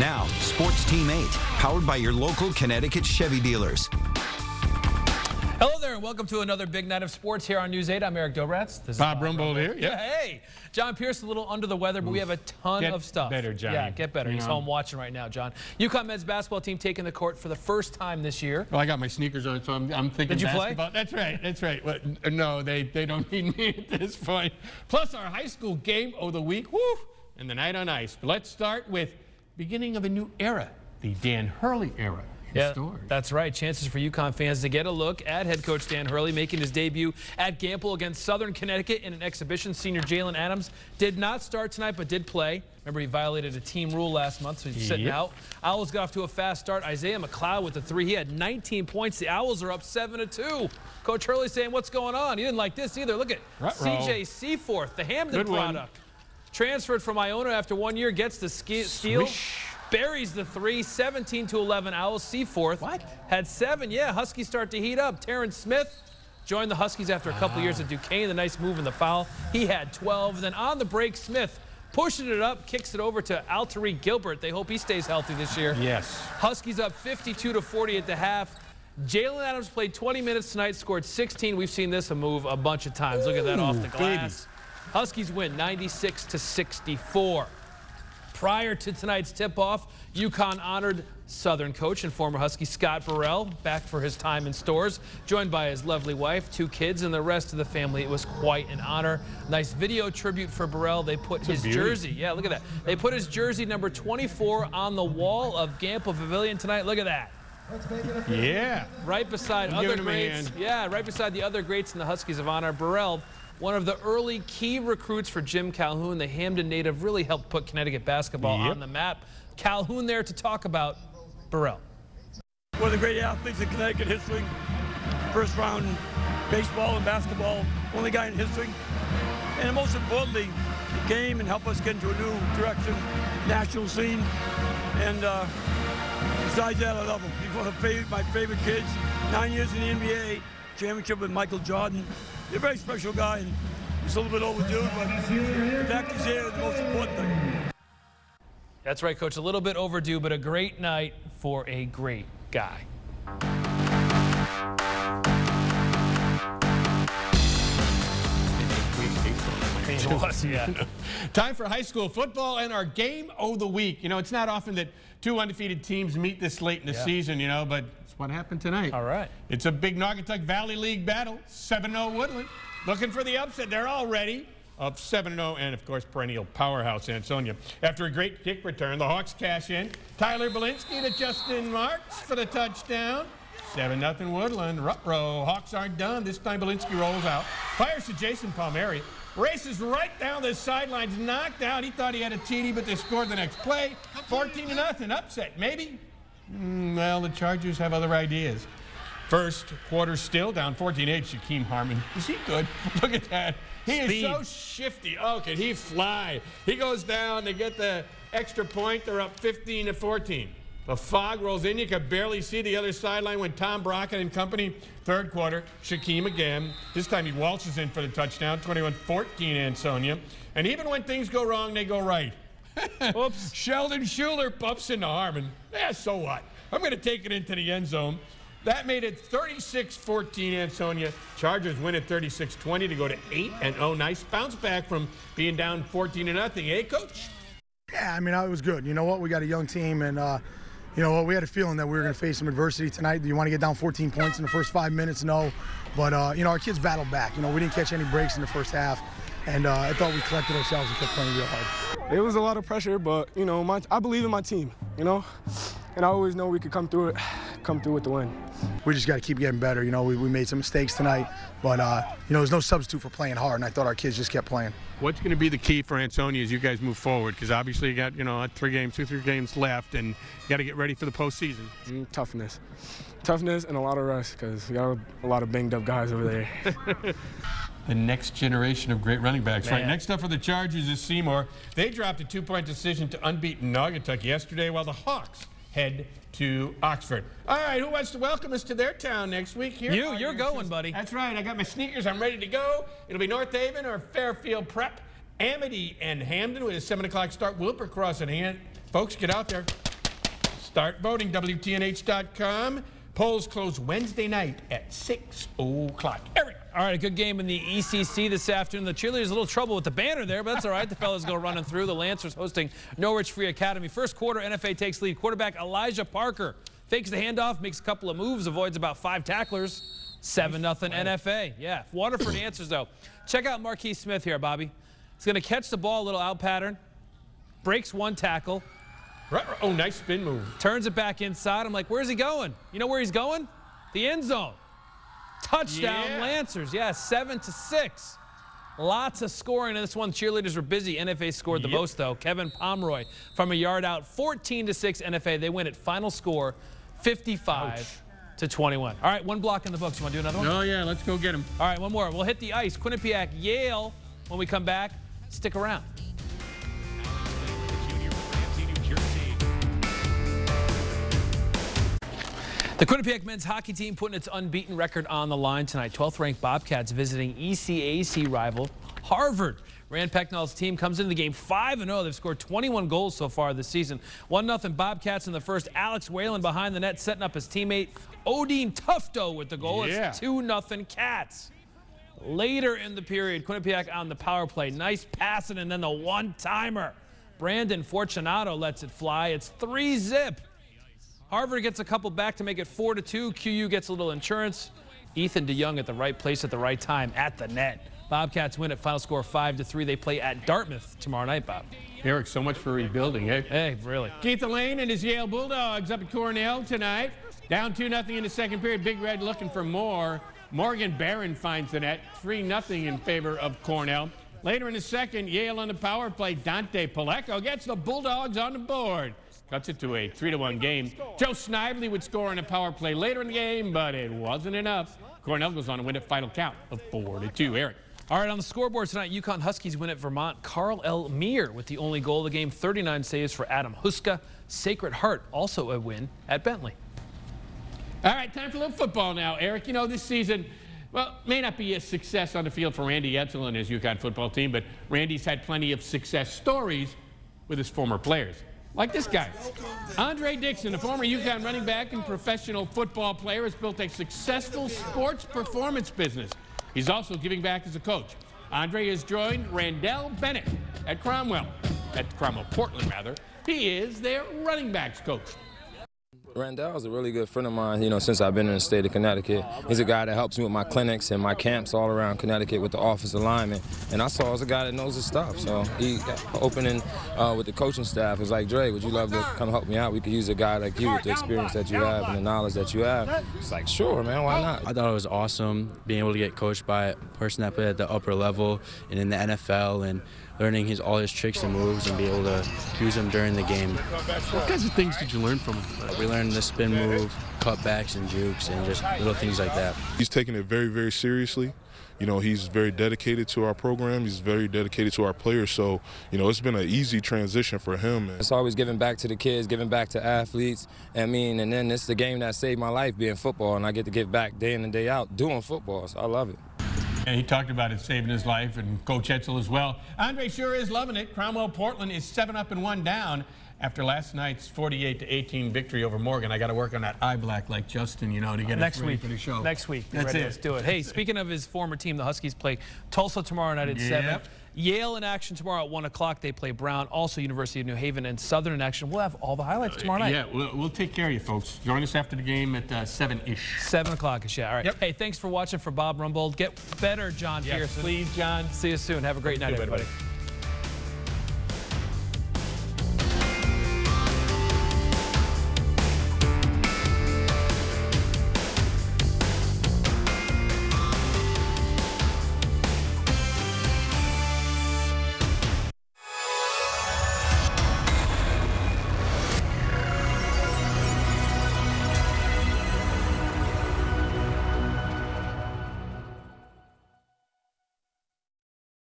Now, Sports Team 8, powered by your local Connecticut Chevy dealers. Hello there, and welcome to another big night of sports here on News 8. I'm Eric Dobratz. This Bob, Bob Rumbold here. Yeah. Hey, John Pierce, a little under the weather, but Oof. we have a ton get of stuff. better, John. Yeah, get better. You He's know. home watching right now, John. UConn men's basketball team taking the court for the first time this year. Well, I got my sneakers on, so I'm, I'm thinking Did you basketball. play? That's right. That's right. But no, they, they don't need me at this point. Plus, our high school game of the week. Woo! And the night on ice. But let's start with beginning of a new era, the Dan Hurley era yeah, That's right. Chances for UConn fans to get a look at head coach Dan Hurley making his debut at Gampel against Southern Connecticut in an exhibition. Senior Jalen Adams did not start tonight, but did play. Remember, he violated a team rule last month, so he's sitting yep. out. Owls got off to a fast start. Isaiah McLeod with the three. He had 19 points. The Owls are up 7 to 2. Coach Hurley saying, What's going on? He didn't like this either. Look at CJ Seaforth, the Hamden Good product. One. Transferred from Iona after one year, gets the steal. Swish buries the three, 17 to 11. Owls Seaforth what? had seven. Yeah, Huskies start to heat up. Tarin Smith joined the Huskies after a couple years at ah. Duquesne. The nice move in the foul. He had 12. Then on the break, Smith pushing it up, kicks it over to Alterique Gilbert. They hope he stays healthy this year. Yes. Huskies up 52 to 40 at the half. Jalen Adams played 20 minutes tonight, scored 16. We've seen this a move a bunch of times. Look at that off the glass. Baby. Huskies win 96 to 64. Prior to tonight's tip-off, UConn honored Southern coach and former Husky Scott Burrell back for his time in Storrs, joined by his lovely wife, two kids, and the rest of the family. It was quite an honor. Nice video tribute for Burrell. They put his jersey. Yeah, look at that. They put his jersey number 24 on the wall of Gampel Pavilion tonight. Look at that. Yeah. Right beside other greats. Yeah, right beside the other greats in the Huskies of honor. Burrell one of the early key recruits for Jim Calhoun, the Hamden native, really helped put Connecticut basketball yep. on the map. Calhoun there to talk about Burrell. One of the great athletes in Connecticut history. First round baseball and basketball, only guy in history. And most importantly, he came and helped us get into a new direction, national scene. And uh, besides that, I love him. He's one of my favorite kids. Nine years in the NBA, championship with Michael Jordan. He's a very special guy, and he's a little bit overdue, but the fact he's here is the most important thing. That's right, Coach. A little bit overdue, but a great night for a great guy. Was, yeah. Time for high school football and our game of the week. You know, it's not often that two undefeated teams meet this late in the yeah. season, you know, but what happened tonight. All right. It's a big Naugatuck Valley League battle. 7-0 Woodland. Looking for the upset. They're all ready of 7-0 and, of course, perennial powerhouse Ansonia. After a great kick return, the Hawks cash in. Tyler Belinsky to Justin Marks for the touchdown. 7-0 Woodland. Rutrow. Hawks aren't done. This time Belinsky rolls out. Fires to Jason Palmieri. Races right down the sidelines. Knocked out. He thought he had a TD, but they scored the next play. 14 to nothing. Upset, maybe. Mm, well, the Chargers have other ideas. First quarter still down 14-8. Shaquem Harmon. Is he good? Look at that. He Speed. is so shifty. Oh, can he fly? He goes down. They get the extra point. They're up 15 to 14. The fog rolls in. You could barely see the other sideline when Tom Brockett and company. Third quarter, Shaquem again. This time he waltzes in for the touchdown. 21-14 Ansonia. And even when things go wrong, they go right. Oops. Sheldon Schuler bumps into Harmon. Yeah, so what? I'm going to take it into the end zone. That made it 36-14 Ansonia. Chargers win at 36-20 to go to 8 and 0. Nice bounce back from being down 14 to nothing, eh, coach? Yeah, I mean, it was good. You know what? We got a young team, and uh, you know? We had a feeling that we were going to face some adversity tonight. Do you want to get down 14 points in the first five minutes? No, but uh, you know our kids battled back. You know we didn't catch any breaks in the first half, and uh, I thought we collected ourselves and kept playing real hard. It was a lot of pressure, but you know, my, I believe in my team. You know, and I always know we could come through it, come through with the win. We just got to keep getting better. You know, we, we made some mistakes tonight, but uh, you know, there's no substitute for playing hard, and I thought our kids just kept playing. What's going to be the key for Ansonia as you guys move forward? Because obviously you got you know three games, two, three games left, and you got to get ready for the postseason. Mm, toughness, toughness, and a lot of rest because we got a, a lot of banged up guys over there. the next generation of great running backs. Man. Right. Next up for the Chargers is Seymour. They dropped a two-point decision to unbeaten Naugatuck yesterday, while the Hawks head to Oxford. All right, who wants to welcome us to their town next week? Here you, you're going, buddy. That's right. I got my sneakers. I'm ready to go. It'll be North Haven or Fairfield Prep. Amity and Hamden with a 7 o'clock start. Wilbur Cross in hand. Folks, get out there. Start voting, WTNH.com. Polls close Wednesday night at 6 o'clock. Eric. All right, a good game in the ECC this afternoon. The cheerleaders a little trouble with the banner there, but that's all right. The fellas go running through. The Lancers hosting Norwich Free Academy. First quarter, NFA takes lead. Quarterback Elijah Parker fakes the handoff, makes a couple of moves, avoids about five tacklers. 7 nothing NFA. Yeah, Waterford answers, though. Check out Marquis Smith here, Bobby. He's going to catch the ball, a little out pattern, breaks one tackle, Oh, nice spin move. turns it back inside. I'm like, where's he going? You know where he's going? The end zone. Touchdown Yeah. Lancers. Yeah, seven to six. Lots of scoring in this one. Cheerleaders were busy. NFA scored the Yep. most though. Kevin Pomeroy from a yard out, 14 to six. NFA. They win at final score, 55 to 21. All right, one block in the books. You want to do another one? Oh, yeah, let's go get him. All right, one more. We'll hit the ice. Quinnipiac, Yale. When we come back, stick around. The Quinnipiac men's hockey team putting its unbeaten record on the line tonight. 12th ranked Bobcats visiting ECAC rival Harvard. Rand Pecknold's team comes into the game 5 0. They've scored 21 goals so far this season. 1 0 Bobcats in the first. Alex Whelan behind the net, setting up his teammate Odeen Tufto with the goal. Yeah. It's 2 0 Cats. Later in the period, Quinnipiac on the power play. Nice passing and then the one timer. Brandon Fortunato lets it fly. It's 3 zip. Harvard gets a couple back to make it 4 to 2. QU gets a little insurance. Ethan de Jong at the right place at the right time at the net. Bobcats win at final score 5 to 3. They play at Dartmouth tomorrow night, Bob. Eric, so much for rebuilding, eh? Hey, really. Keith Allain and his Yale Bulldogs up at Cornell tonight. Down 2 0 in the second period. Big Red looking for more. Morgan Barron finds the net. 3 0 in favor of Cornell. Later in the second, Yale on the power play. Dante Paleco gets the Bulldogs on the board. Cuts it to a 3 1 game. Joe Snively would score on a power play later in the game, but it wasn't enough. Cornell goes on to win a final count of 4 to 2. Eric. All right, on the scoreboard tonight, UConn Huskies win at Vermont. Karl El-Mir with the only goal of the game, 39 saves for Adam Huska. Sacred Heart also a win at Bentley. All right, time for a little football now, Eric. You know, this season, well, may not be a success on the field for Randy Edsall and his UConn football team, but Randy's had plenty of success stories with his former players. Like this guy. Andre Dixon, a former UConn running back and professional football player, has built a successful sports performance business. He's also giving back as a coach. Andre has joined Randell Bennett at Cromwell, at Cromwell, Portland, rather. He is their running backs coach. Randall is a really good friend of mine, you know, since I've been in the state of Connecticut. He's a guy that helps me with my clinics and my camps all around Connecticut with the office alignment. And I saw as a guy that knows his stuff. So he opening uh, with the coaching staff was like, Dre, would you love to come help me out? We could use a guy like you with the experience that you have and the knowledge that you have. It's like, sure, man, why not? I thought it was awesome being able to get coached by a person that played at the upper level and in the NFL and learning his all his tricks and moves and be able to use them during the game. What kinds of things did you learn from him? Uh, we learned the spin move, cutbacks and jukes and just little things like that. He's taking it very, very seriously. You know, he's very dedicated to our program. He's very dedicated to our players. So, you know, it's been an easy transition for him. It's always giving back to the kids, giving back to athletes. I mean, and then it's the game that saved my life being football, and I get to give back day in and day out doing football. So I love it. And he talked about it saving his life, and Coach Edsall as well. Andre sure is loving it. Cromwell Portland is seven up and one down after last night's 48 to 18 victory over Morgan. I got to work on that eye black like Justin, you know, to get Next us ready week. for the show. Next week. That's ready. it. Let's do it. Hey, speaking of his former team, the Huskies play Tulsa tomorrow night at Yep. 7. Yale in action tomorrow at 1 o'clock. They play Brown. Also, University of New Haven and Southern in action. We'll have all the highlights tomorrow night. Yeah, we'll, we'll take care of you folks. Join us after the game at uh, 7-ish. 7 o'clock is yeah. All right. Yep. Hey, thanks for watching for Bob Rumbold. Get better, John Yes, Pierson. please, John. See you soon. Have a great night, everybody. everybody.